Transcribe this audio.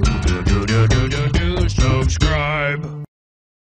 do do do do do do subscribe.